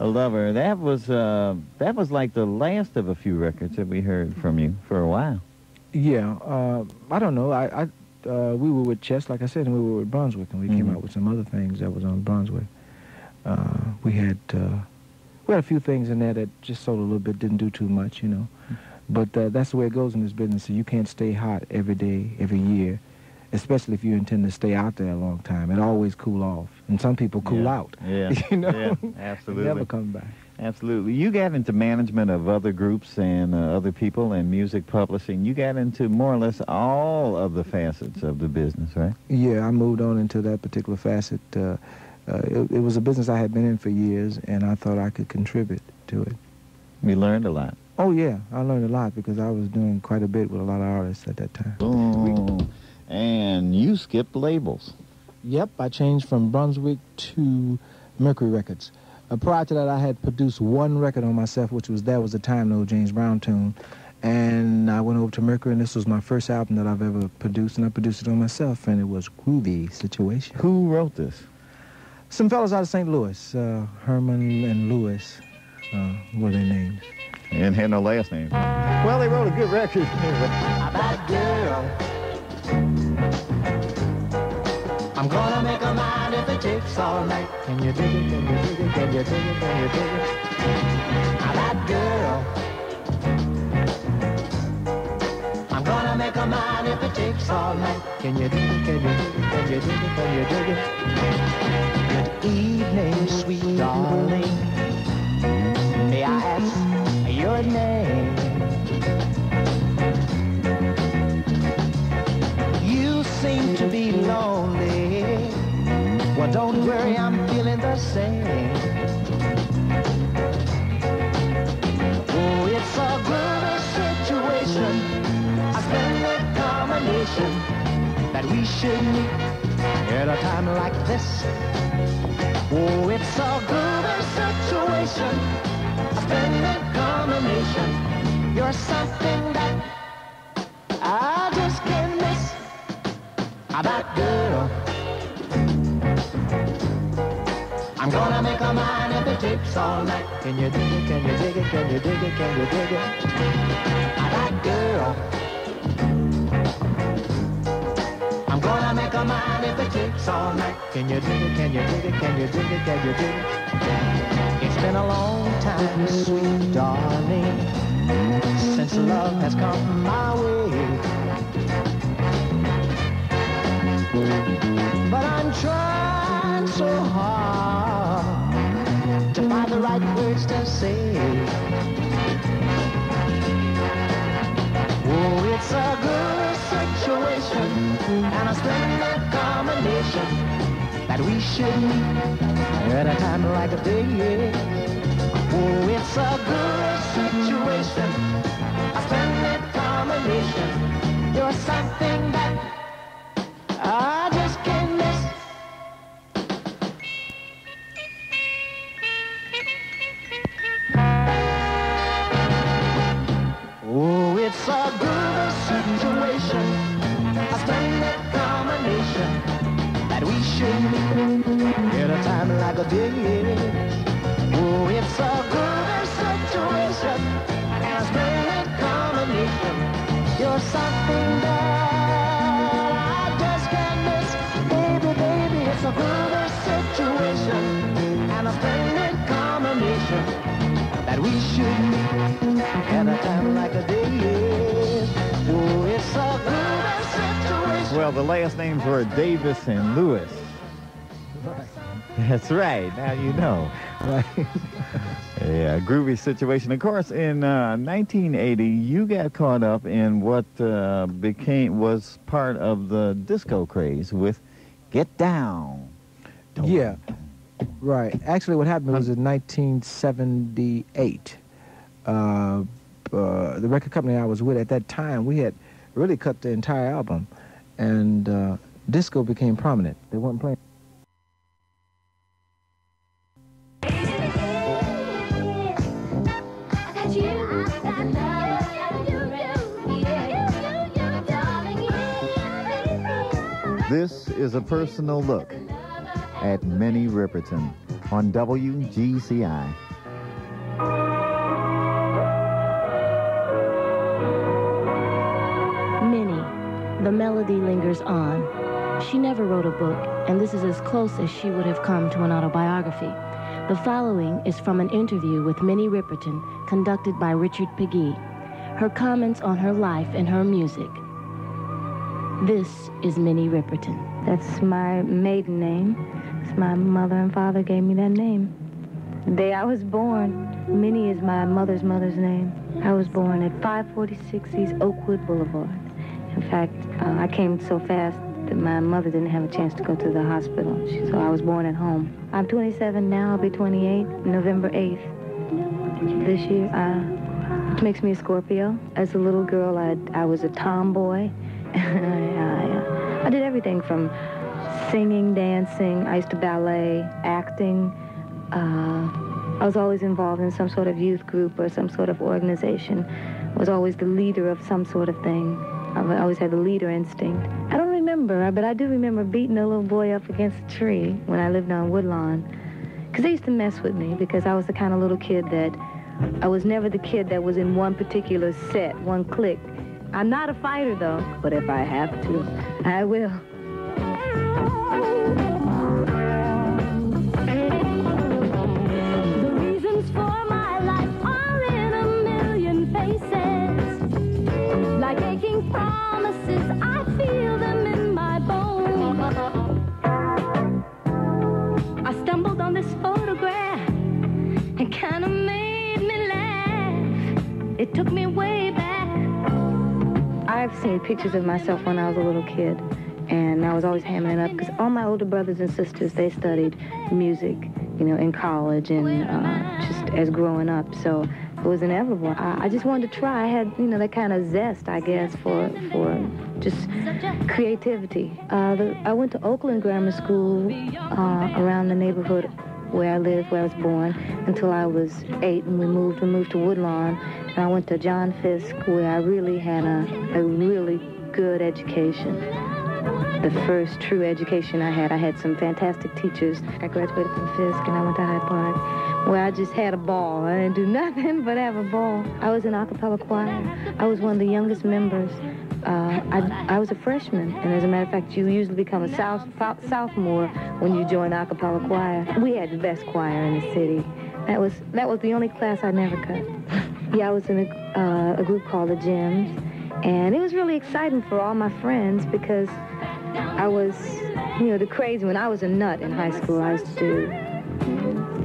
a lover. That was uh, that was like the last of a few records that we heard from you for a while. Yeah, uh, I don't know. I, I uh, we were with Chess, like I said, and we were with Brunswick, and we came Mhm. out with some other things that was on Brunswick. Uh, we had uh, we had a few things in there that just sold a little bit, didn't do too much, you know. But uh, that's the way it goes in this business. So you can't stay hot every day, every year, especially if you intend to stay out there a long time. It always cool off, and some people cool Yeah. out. Yeah, you know, yeah, absolutely. never come back. Absolutely. You got into management of other groups and uh, other people and music publishing. You got into more or less all of the facets of the business, right? Yeah, I moved on into that particular facet. Uh, uh, it, it was a business I had been in for years, and I thought I could contribute to it. We learned a lot. Oh yeah, I learned a lot because I was doing quite a bit with a lot of artists at that time. Boom. And you skipped labels. Yep, I changed from Brunswick to Mercury Records. Uh, prior to that, I had produced one record on myself, which was "That Was the Time," no James Brown tune, and I went over to Mercury, and this was my first album that I've ever produced, and I produced it on myself, and it was groovy situation. Who wrote this? Some fellas out of St. Louis, uh, Herman and Lewis, uh, were their names. And had no last name. Well, they wrote a good record. A bad girl. I'm gonna make a mind if it takes all night. Can you dig it? Can you dig it? Can you dig it? Can you dig it? A bad girl. I'm gonna make a mind if it takes all night. Can you dig it? Can you dig it? Can you dig it? Can you dig it? Good evening, sweet darling. May I ask your name? You seem to be lonely. Well, don't worry, I'm feeling the same. Oh, it's a good situation. A splendid combination that we should meet at a time like this. Oh, it's a good situation, a splendid combination. You're something that I just can't miss. That girl. I'm gonna make a mind if it takes all night. Can you dig it? Can you dig it? Can you dig it? Can you dig it? That girl. I'm gonna make a mind if it takes all night. Can you dig it? Can you dig it? Can you dig it? Can you dig it? It's been a long time, sweet darling, since love has come my way. But I'm trying so hard right words to say. Oh, it's a good situation and a splendid combination that we should meet at a time like this. Oh, it's a good situation, a splendid combination. You're something that a time like. Oh, it's a situation a combination. You're something that I just can't miss. Baby, baby, it's a situation and a combination that we should meet a time like this. Oh, it's a situation. Well, the last names were Davis and Lewis. That's right. Now you know. Right. Yeah, groovy situation. Of course, in uh, 1980, you got caught up in what uh, became was part of the disco craze with "Get Down." Yeah. Right. Actually, what happened was in 1978. uh, uh, the record company I was with at that time, we had really cut the entire album, and uh, disco became prominent. They weren't playing. This is a personal look at Minnie Riperton on WGCI. Minnie, the melody lingers on. She never wrote a book, and this is as close as she would have come to an autobiography. The following is from an interview with Minnie Riperton conducted by Richard Pegue. Her comments on her life and her music. This is Minnie Riperton. That's my maiden name. It's my mother and father gave me that name. The day I was born, Minnie is my mother's mother's name. I was born at 546 East Oakwood Boulevard. In fact, uh, I came so fast that my mother didn't have a chance to go to the hospital, so I was born at home. I'm 27 now. I'll be 28 November 8th this year. Uh, which makes me a Scorpio. As a little girl, I, I was a tomboy. I, I, did everything from singing, dancing. I used to ballet, acting. Uh, I was always involved in some sort of youth group or some sort of organization. I was always the leader of some sort of thing. I always had the leader instinct. I don't remember, but I do remember beating a little boy up against a tree when I lived on Woodlawn. Because they used to mess with me because I was the kind of little kid that I was never the kid that was in one particular set, one clique. I'm not a fighter though, but if I have to, I will. The reasons for my life are in a million faces. Like aching promises, I feel them in my bones. I stumbled on this photograph and kind of made me laugh. It took me way back. I've seen pictures of myself when I was a little kid, and I was always hamming it up because all my older brothers and sisters they studied music, you know, in college and uh, just as growing up. So it was inevitable. I, I just wanted to try. I had, you know, that kind of zest, I guess, for for just creativity. Uh, the, I went to Oakland Grammar School uh, around the neighborhood where I lived, where I was born, until I was eight, and we moved. We moved to Woodlawn, and I went to John Fisk, where I really had a, a really good education. The first true education I had. I had some fantastic teachers. I graduated from Fisk, and I went to Hyde Park, where I just had a ball. I didn't do nothing but have a ball. I was in a cappella choir. I was one of the youngest members. Uh, I, I was a freshman, and as a matter of fact, you usually become a south, sophomore when you join a cappella choir. We had the best choir in the city. That was that was the only class I never cut. yeah, I was in a, uh, a group called the Gems, and it was really exciting for all my friends because I was, you know, the crazy. one. I was a nut in high school, I used to do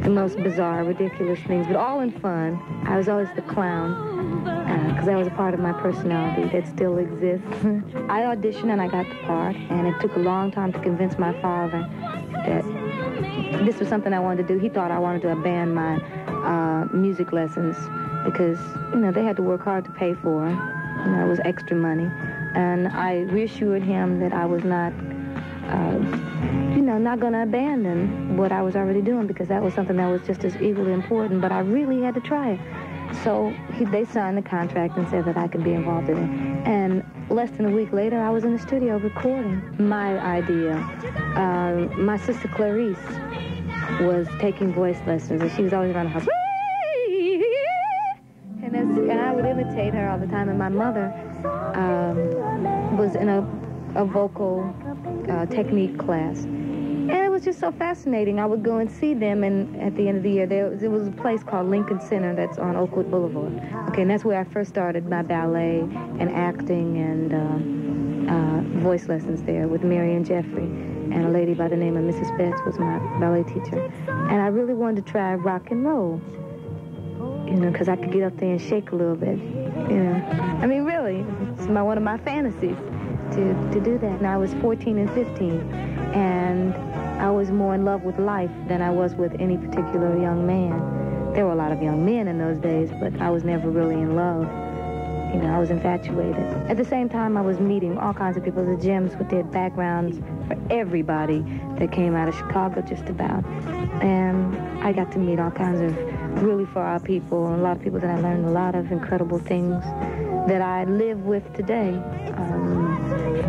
the most bizarre, ridiculous things, but all in fun. I was always the clown because that was a part of my personality that still exists. I auditioned and I got the part, and it took a long time to convince my father that this was something I wanted to do. He thought I wanted to abandon my uh, music lessons because, you know, they had to work hard to pay for. You know, it was extra money. And I reassured him that I was not, uh, you know, not going to abandon what I was already doing because that was something that was just as equally important, but I really had to try it. So he, they signed the contract and said that I could be involved in it. And less than a week later, I was in the studio recording my idea. Uh, my sister Clarice was taking voice lessons, and she was always around the house. And, and I would imitate her all the time. And my mother um, was in a, a vocal uh, technique class. And it was just so fascinating. I would go and see them, and at the end of the year, there was, was a place called Lincoln Center that's on Oakwood Boulevard. Okay, and that's where I first started my ballet and acting and uh, uh, voice lessons there with Marion Jeffrey. And a lady by the name of Mrs. Betts was my ballet teacher. And I really wanted to try rock and roll, you know, because I could get up there and shake a little bit, you know. I mean, really, it's my, one of my fantasies to, to do that. And I was 14 and 15, and I was more in love with life than I was with any particular young man. there were a lot of young men in those days, but I was never really in love. You know, I was infatuated. At the same time, I was meeting all kinds of people. at The Gems with their backgrounds for everybody that came out of Chicago, just about. And I got to meet all kinds of really far out people, and a lot of people that I learned a lot of incredible things that I live with today. Um,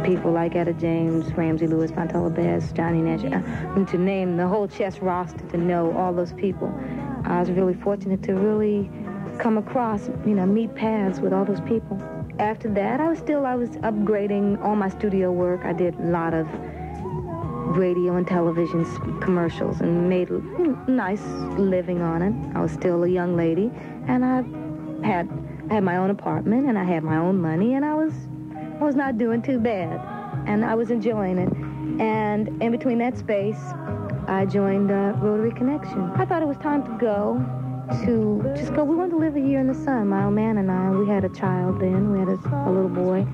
people like Etta James, Ramsey Lewis, Fontella Bass, Johnny Nash, uh, to name the whole chess roster, to know all those people. I was really fortunate to really come across, you know, meet paths with all those people. After that, I was still, I was upgrading all my studio work. I did a lot of radio and television commercials and made a nice living on it. I was still a young lady, and I had I had my own apartment and I had my own money, and I was I was not doing too bad, and I was enjoying it. And in between that space, I joined uh, Rotary Connection. I thought it was time to go to just go. We wanted to live a year in the sun. My old man and I. We had a child then. We had a, a little boy,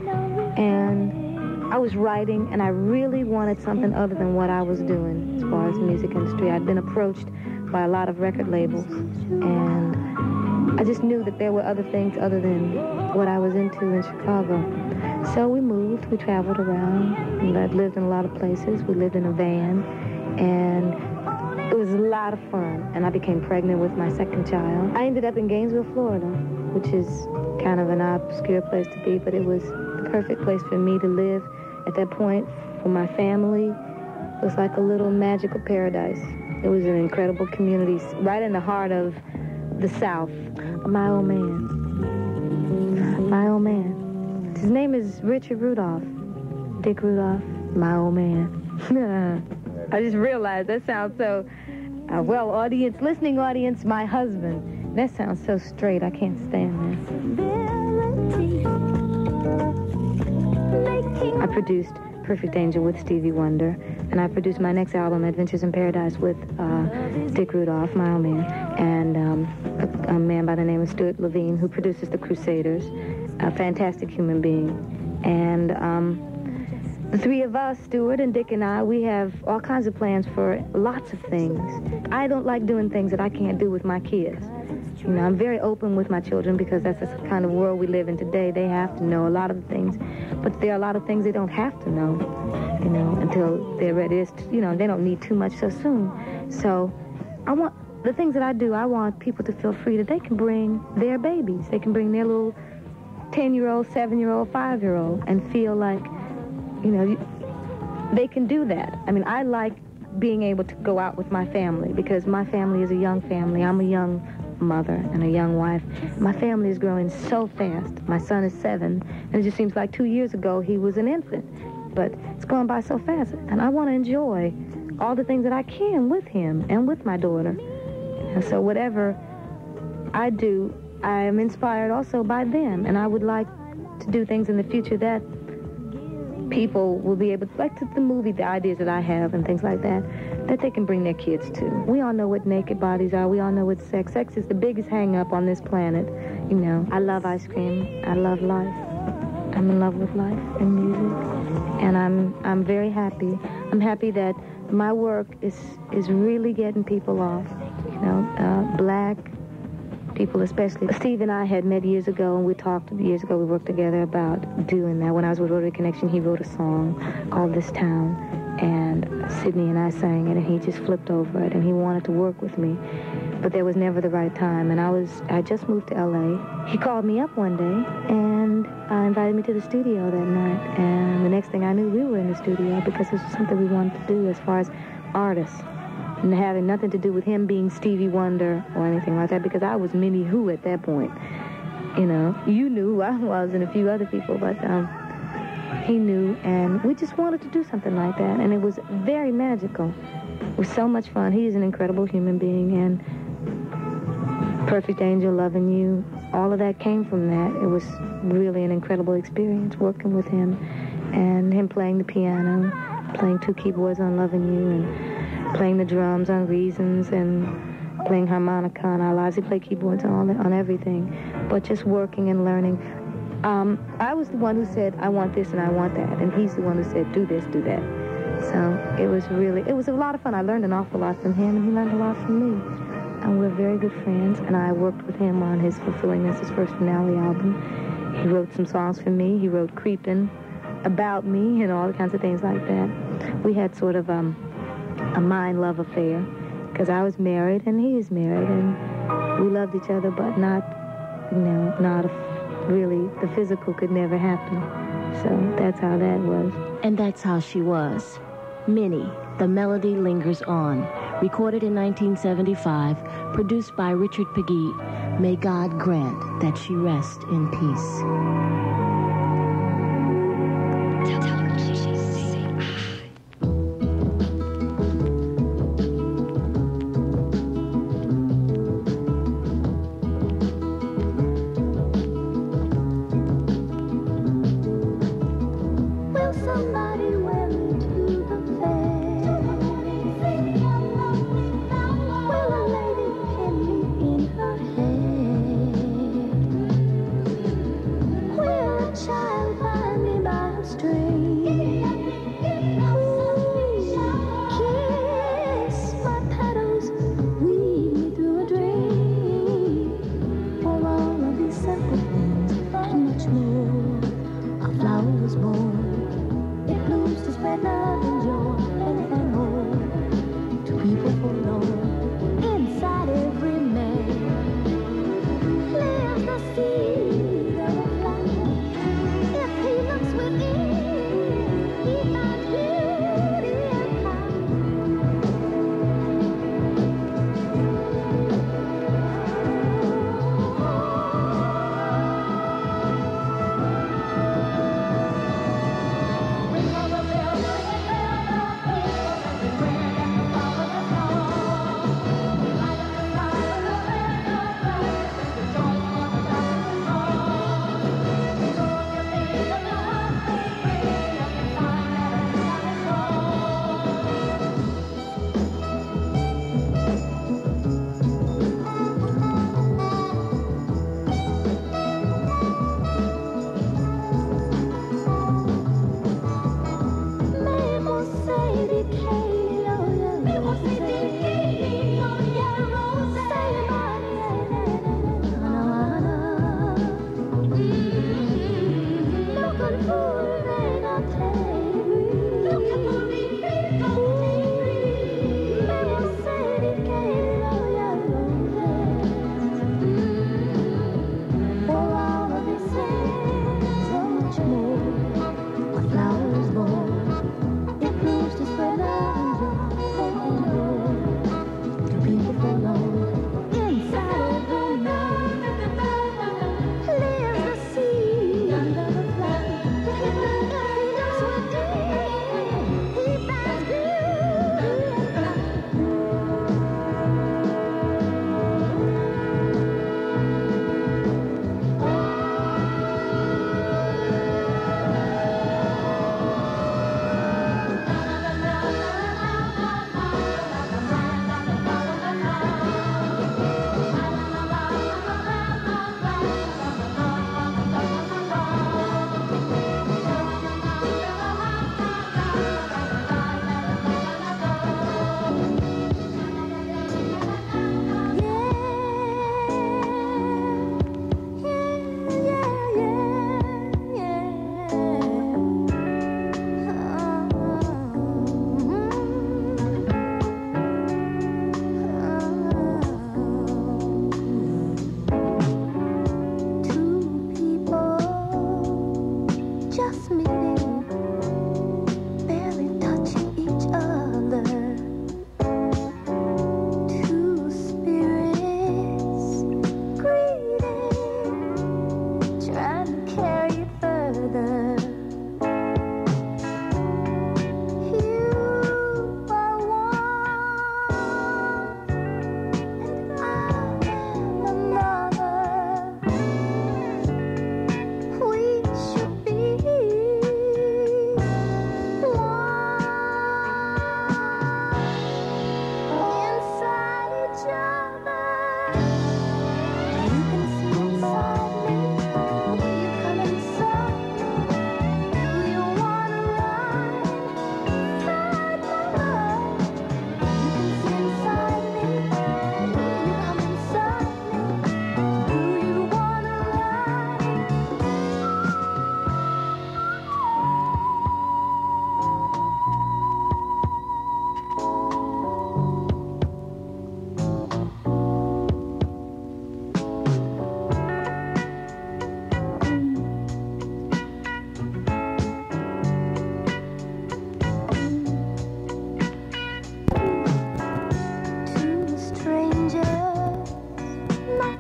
and I was writing, and I really wanted something other than what I was doing as far as music industry. I'd been approached by a lot of record labels, and I just knew that there were other things other than what I was into in Chicago. So we moved. We traveled around. I lived in a lot of places. We lived in a van, and it was a lot of fun, and I became pregnant with my second child. I ended up in Gainesville, Florida, which is kind of an obscure place to be, but it was the perfect place for me to live at that point for my family. It was like a little magical paradise. It was an incredible community right in the heart of the South. My old man. My old man. His name is Richard Rudolph. Dick Rudolph. My old man. I just realized that sounds so, uh, well, audience, listening audience, my husband. That sounds so straight. I can't stand that. I produced Perfect Angel with Stevie Wonder, and I produced my next album, Adventures in Paradise, with uh, Dick Rudolph, my old man, and um, a, a man by the name of Stewart Levine, who produces The Crusaders, a fantastic human being. And um, the three of us, Stewart and Dick and I, we have all kinds of plans for lots of things. I don't like doing things that I can't do with my kids. You know, I'm very open with my children because that's the kind of world we live in today. They have to know a lot of the things, but there are a lot of things they don't have to know, you know, until they're ready. It's, you know, they don't need too much so soon. So I want, the things that I do, I want people to feel free that they can bring their babies. They can bring their little 10-year-old, 7-year-old, 5-year-old and feel like, you know, they can do that. I mean, I like being able to go out with my family because my family is a young family. I'm a young mother and a young wife. My family is growing so fast. My son is seven, and it just seems like two years ago he was an infant. But it's going by so fast, and I want to enjoy all the things that I can with him and with my daughter. And so whatever I do, I am inspired also by them, and I would like to do things in the future that people will be able to, like the, the movie, the ideas that I have and things like that, that they can bring their kids to. We all know what naked bodies are. We all know what sex. Sex is the biggest hang up on this planet. You know, I love ice cream. I love life. I'm in love with life and music, and I'm I'm very happy. I'm happy that my work is is really getting people off. You know, uh, black people especially. Steve and I had met years ago, and we talked years ago. We worked together about doing that. When I was with Rotary Connection, he wrote a song called "This Town," and Sidney and I sang it, and he just flipped over it, and he wanted to work with me, but there was never the right time. And I was I just moved to L.A. He called me up one day and uh, invited me to the studio that night, and the next thing I knew, we were in the studio because this was something we wanted to do as far as artists and having nothing to do with him being Stevie Wonder or anything like that because I was Minnie Who at that point. You know, you knew who I was and a few other people, but um, he knew, and we just wanted to do something like that, and it was very magical. It was so much fun. He is an incredible human being, and Perfect Angel, Loving You, all of that came from that. It was really an incredible experience working with him, and him playing the piano, playing two keyboards on Loving You, and playing the drums on Reasons and playing harmonica on Our Lives. He played keyboards on on everything, but just working and learning. Um, I was the one who said, I want this and I want that, and he's the one who said, do this, do that. So it was really, it was a lot of fun. I learned an awful lot from him, and he learned a lot from me. and we're very good friends. And I worked with him on his Fulfillingness' First Finale album. He wrote some songs for me. He wrote Creepin' about me and all the kinds of things like that. We had sort of um, a mind love affair because I was married and he was married, and we loved each other, but not, you know, not really. The physical could never happen. So that's how that was. And that's how she was. Minnie, The Melody Lingers On, recorded in 1975, produced by Richard Pegue. May God grant that she rest in peace. Will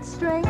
straight.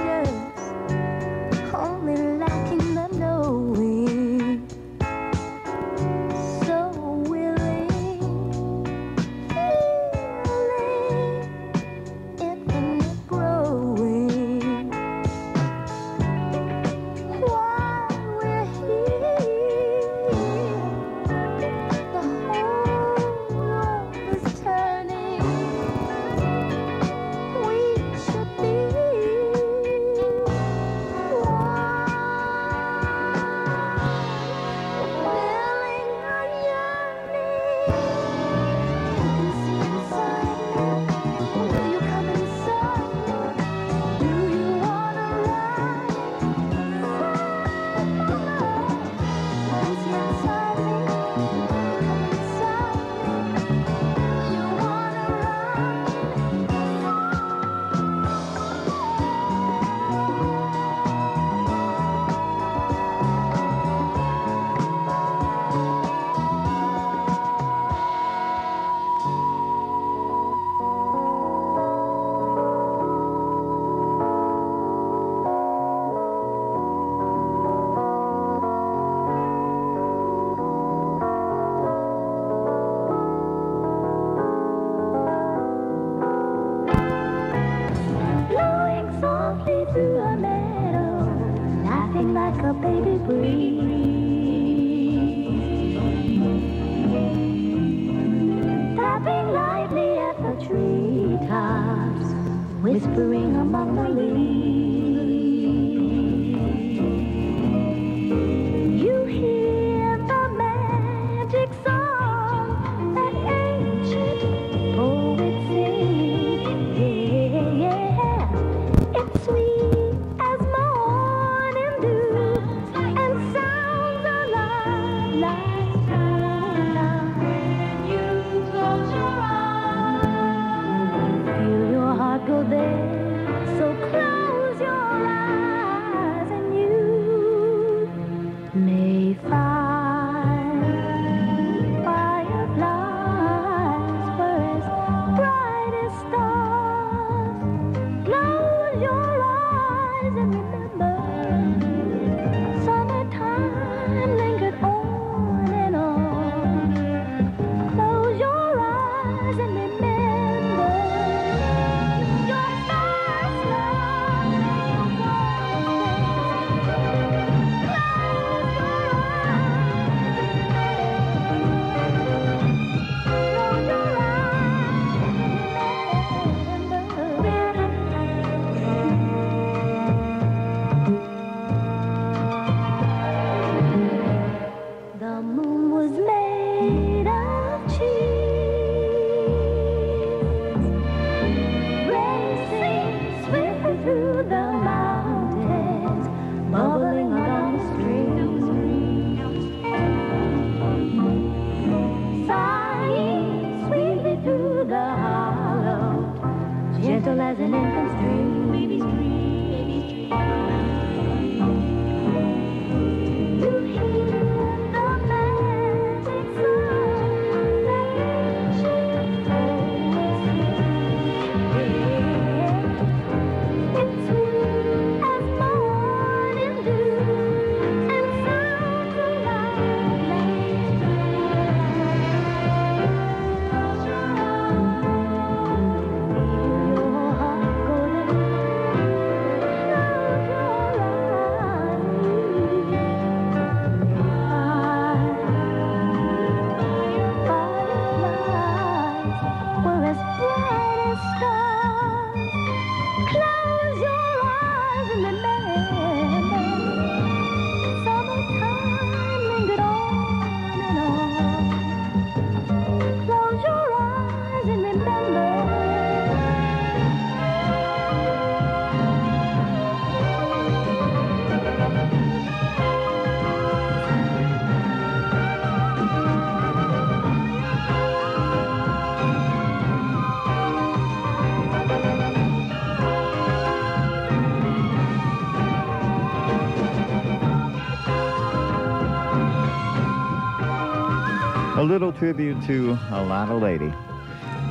Little tribute to a lot of lady.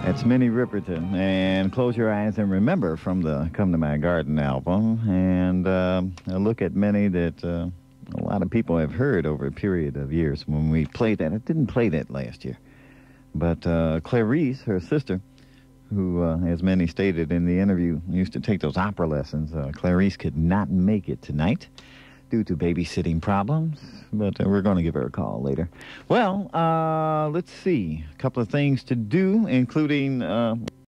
It's Minnie Riperton. And Close Your Eyes and Remember from the Come to My Garden album. And um a look at Minnie that uh, a lot of people have heard over a period of years when we played that. It didn't play that last year. But uh, Clarice, her sister, who, uh, as Minnie stated in the interview, used to take those opera lessons, uh, Clarice could not make it tonight due to babysitting problems, but we're going to give her a call later. Well, uh, let's see. A couple of things to do, including uh,